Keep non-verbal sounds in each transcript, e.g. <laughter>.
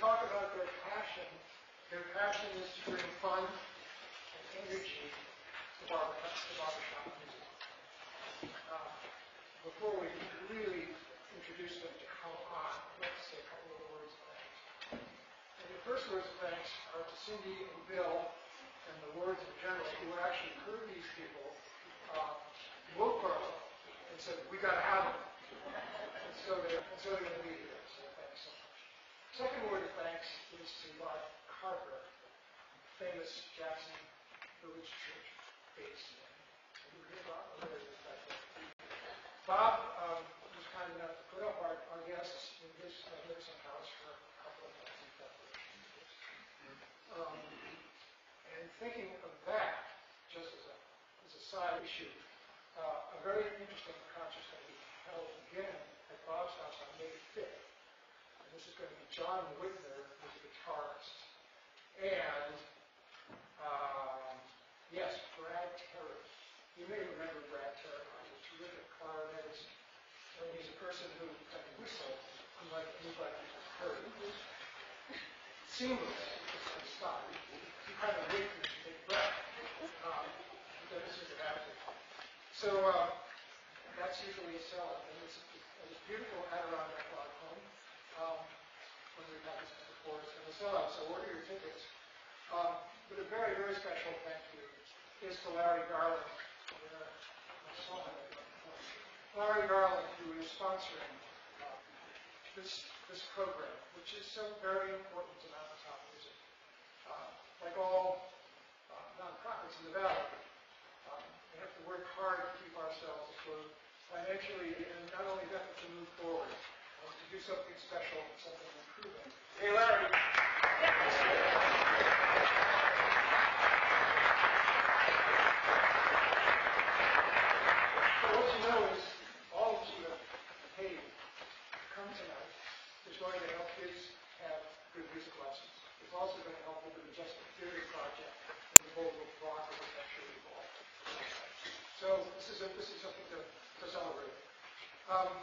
talk about their passion. Their passion is to bring fun and energy to barbershop, music. Uh, before we really introduce them to come on, let's say a couple of words of thanks. And the first words of thanks are to Cindy and Bill and the words of General, who actually heard these people, uh, woke up and said, we got to have them. And so they're, so they're going to be here. So thanks so much. Second word of thanks is to Bob Carver, famous Jackson Village Church bass man. Have you heard Bob? Um, was kind enough to put up our, our guests in his uh, Nixon house for a couple of months. Um, and thinking of that, just as a, as a side issue, uh, a very interesting going to be held again at Bob's house on May 5th. This is going to be John Whitner, who's a guitarist. And, um, yes, Brad Terry. You may remember Brad Terry, he's a terrific clarinetist. And he's a person who can whistle unlike anybody I've heard. Seamless, it's stop. You kind of wait for take breath. Um, this is happening. So uh, that's usually a sell. And it's, it's beautiful Adirondack Rock home. Um, when it's going to sell out. So order your tickets. Um, but a very, very special thank you is to Larry Garland. Larry Garland, who is sponsoring uh, this this program, which is so very important to mountaintop music. Uh, like all uh, nonprofits in the valley, um, we have to work hard to keep ourselves afloat financially, and not only that, but to move forward, uh, do something special, something improving. Hey, Larry. So what you know is all of you have paid to come tonight is going to help kids have good music lessons. It's also going to help with the Majestic Theater Project and the Boulder Block of Architecture involved. So this is a, this is something to, to celebrate. Um,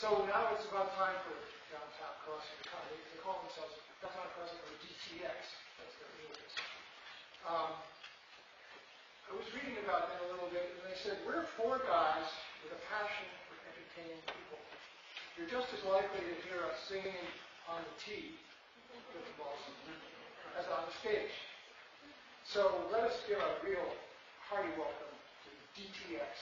so now it's about time for downtown crossing. They, call themselves downtown crossing or DTX. That's their name. Um, I was reading about them a little bit, and they said, we're four guys with a passion for entertaining people. You're just as likely to hear us singing on the tee with the balls as on the stage. So let us give a real hearty welcome to DTX.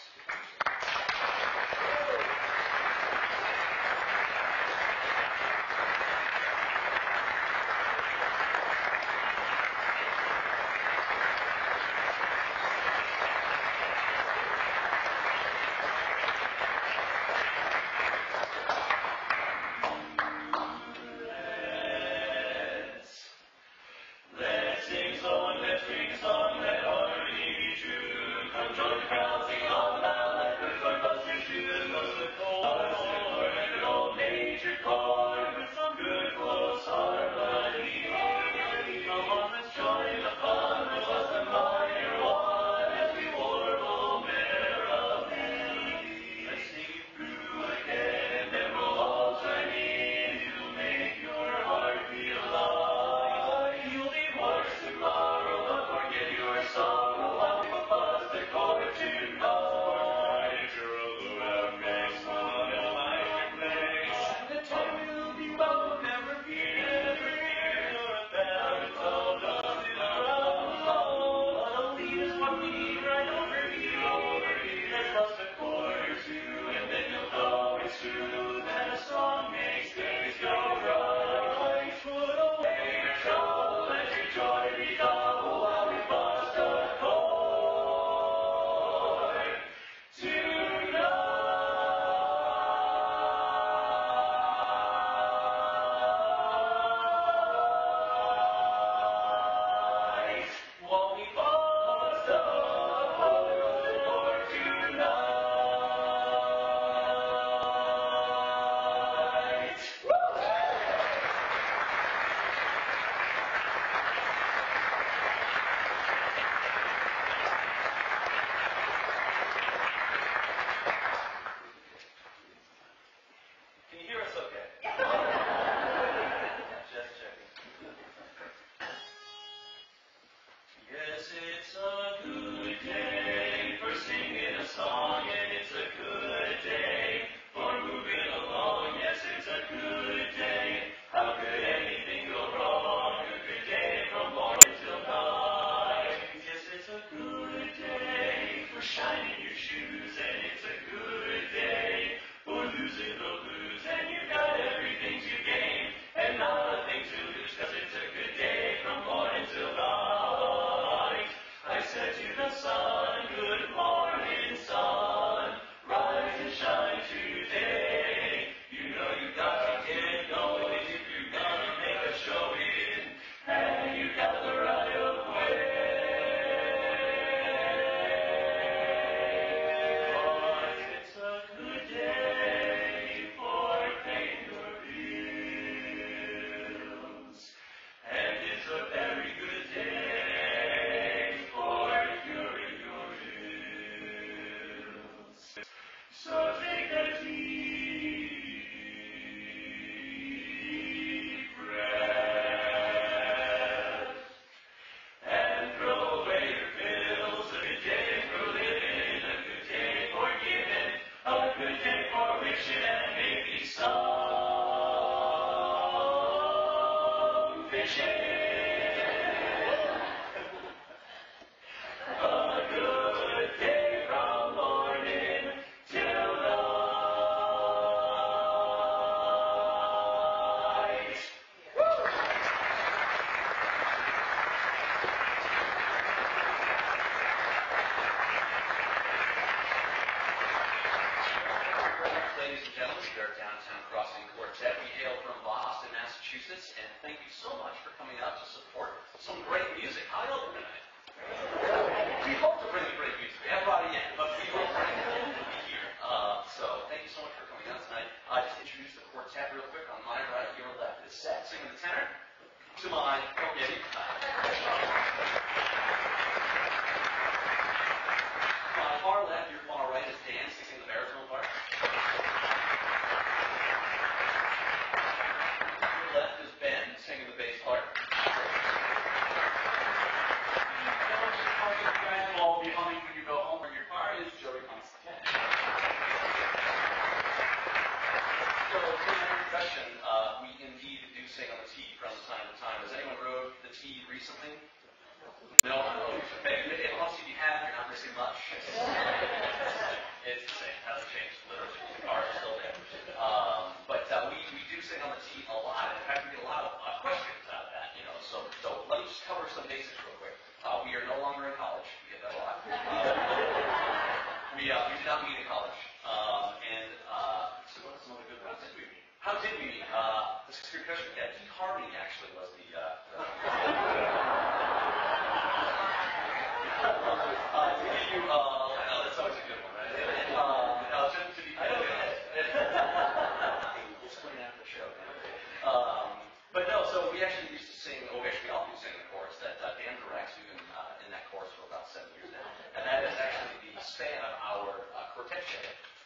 of our uh,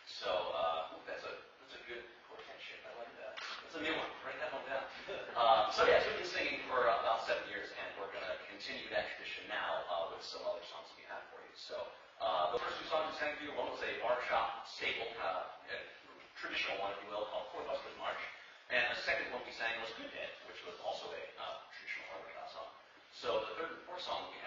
So uh, that's a that's a good quartet. I like that. That's a new one. Write that one down. <laughs> Uh, so yes, we've been singing for about seven years, and we're going to continue that tradition now uh, with some other songs we have for you. So uh, the first two songs we sang to you, one was a barbershop staple, uh, a traditional one, if you will, called Four Buster's March. And the second one we sang was Good Day, which was also a uh, traditional barbershop song. So the third and fourth song we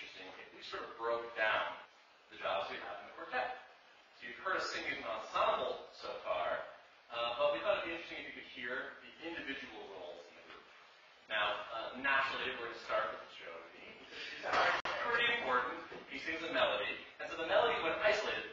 interesting, we sort of broke down the jobs we have in the quartet. So you've heard us singing an ensemble so far, uh, but we thought it'd be interesting if you could hear the individual roles in the group. Now, uh, naturally, we're going to start with Jody. He's pretty important. He sings a melody, and so the melody, when isolated,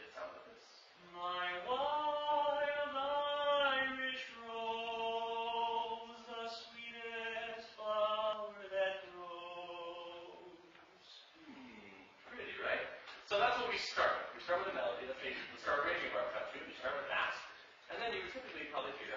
college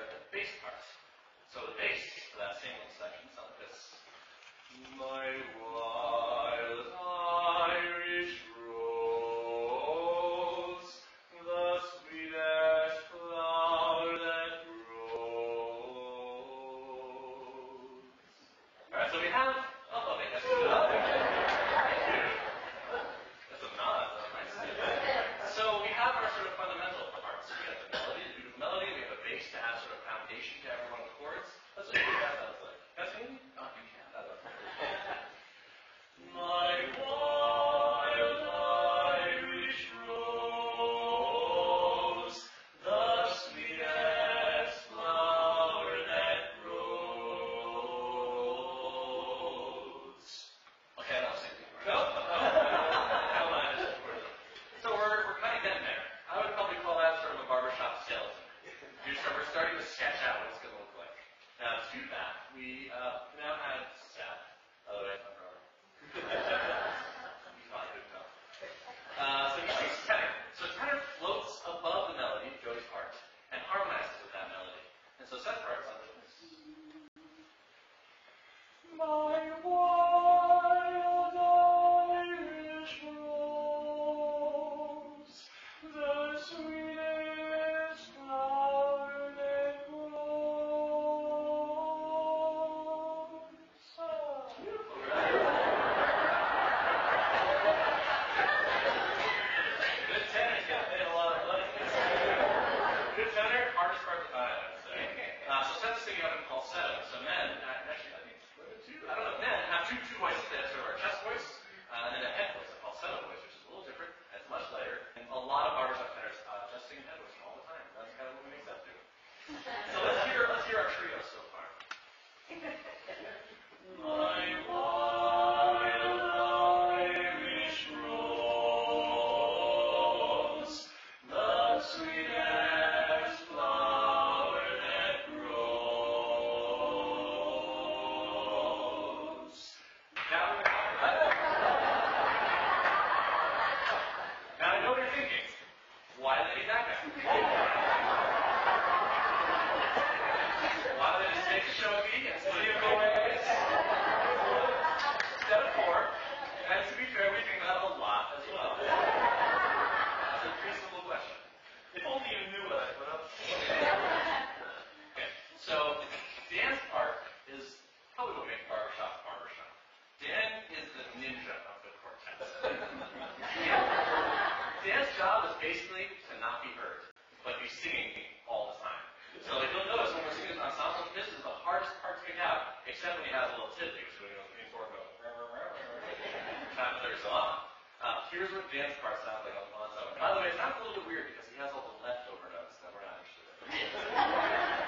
starts like Alfonso. By the way, it's not a little bit weird because he has all the leftover notes that we're not interested in. <laughs>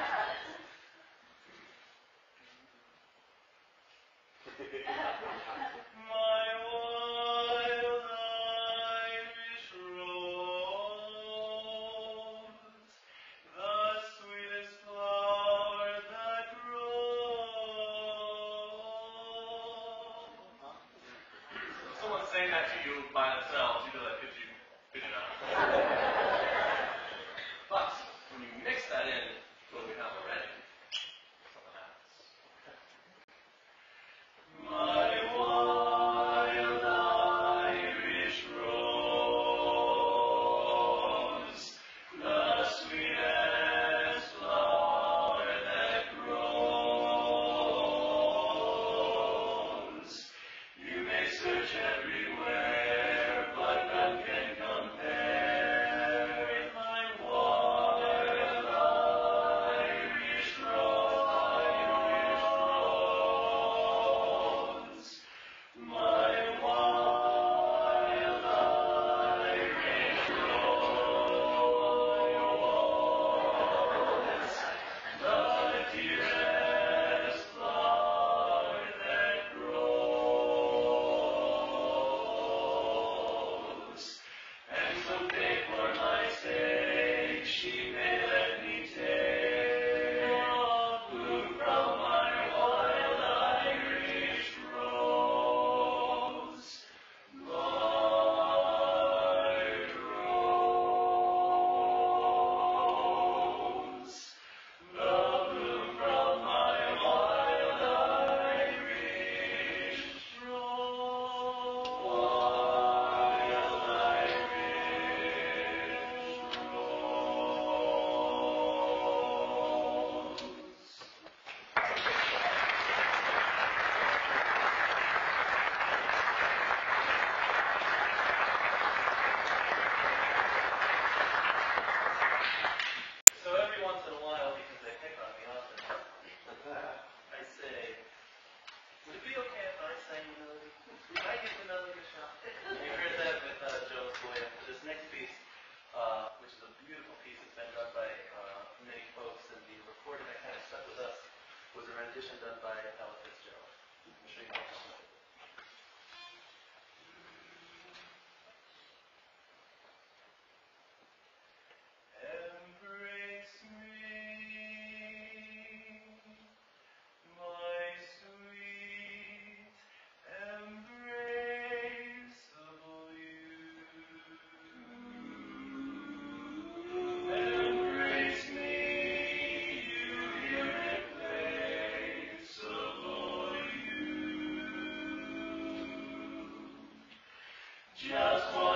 just one.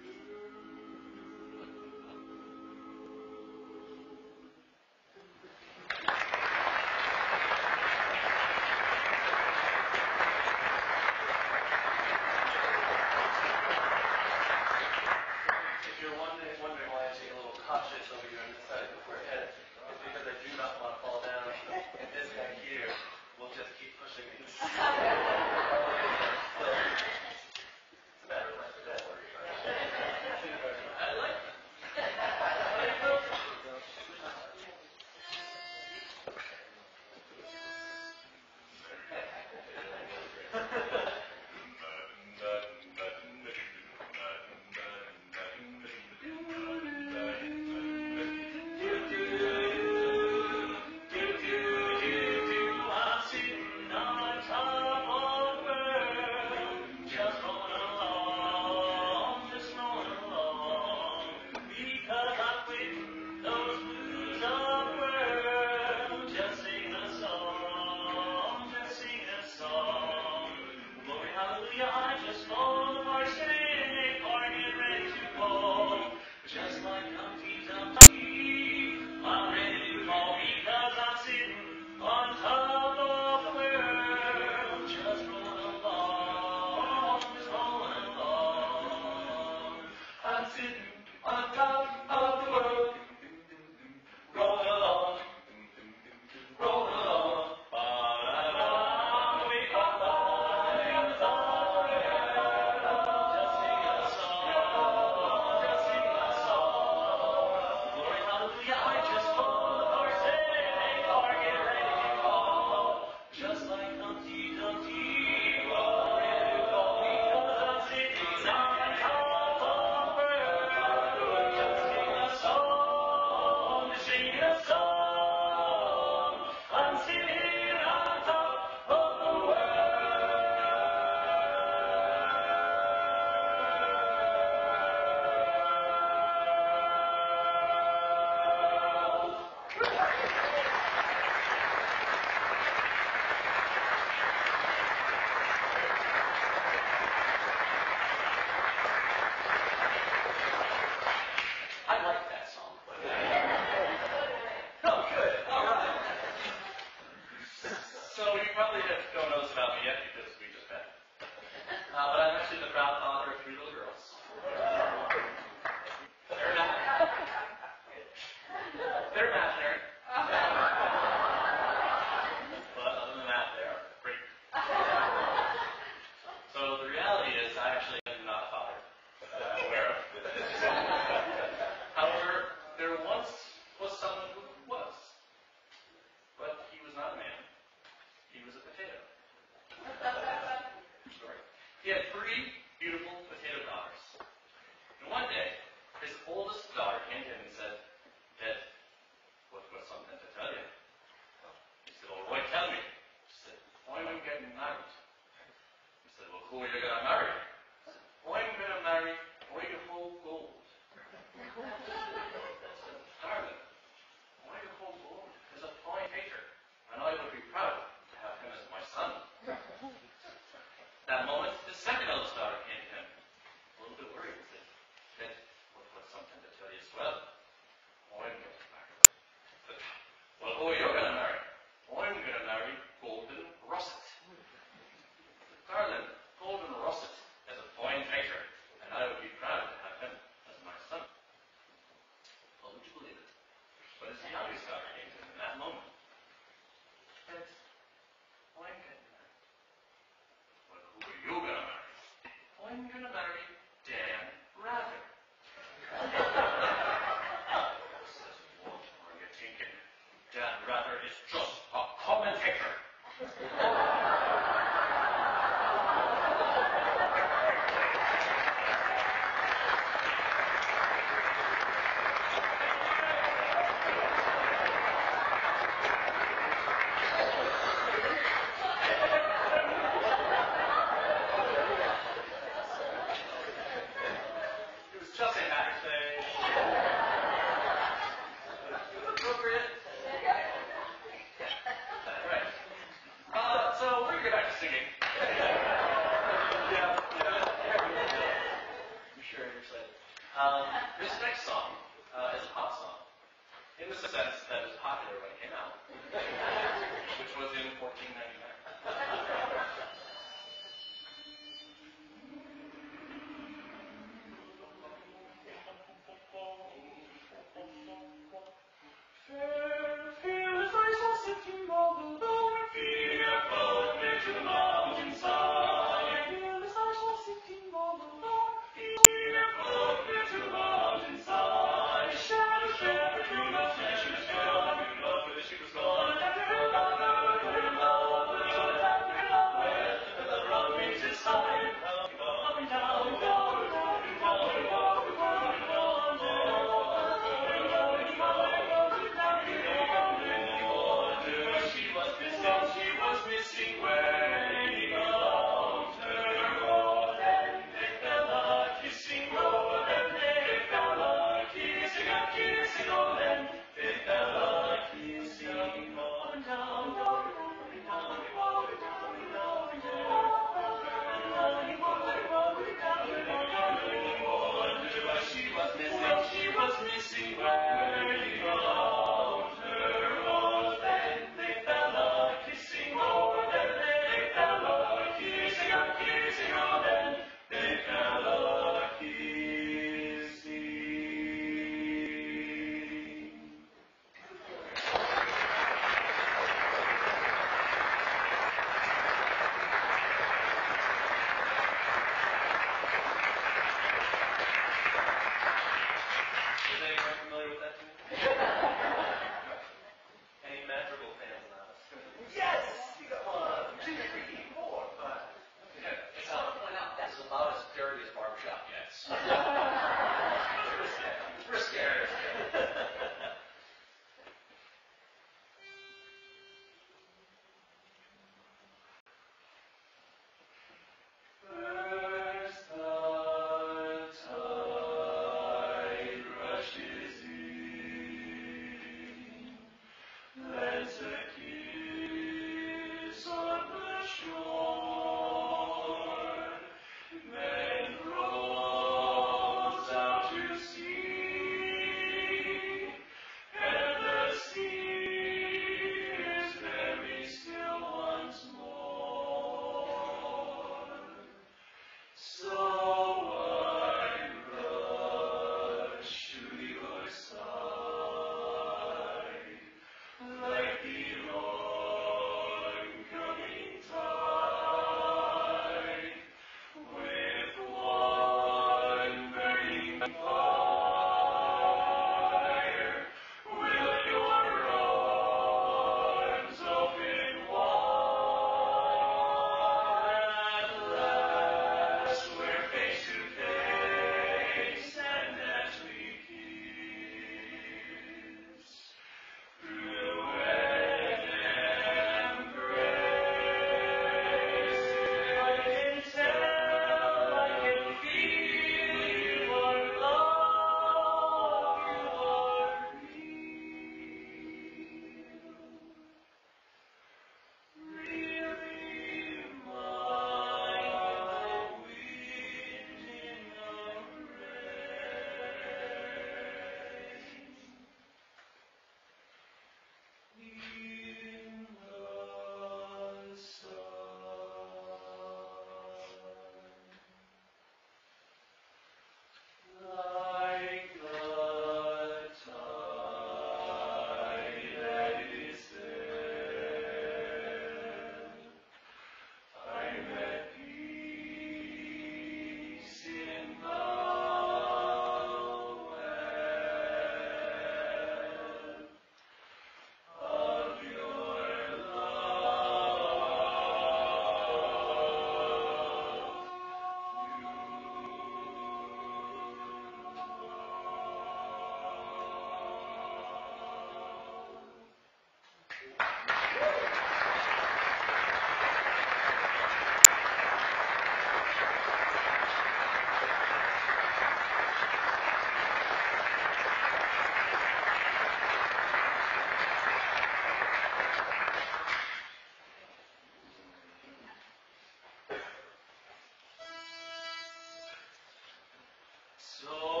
So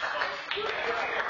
Thank you.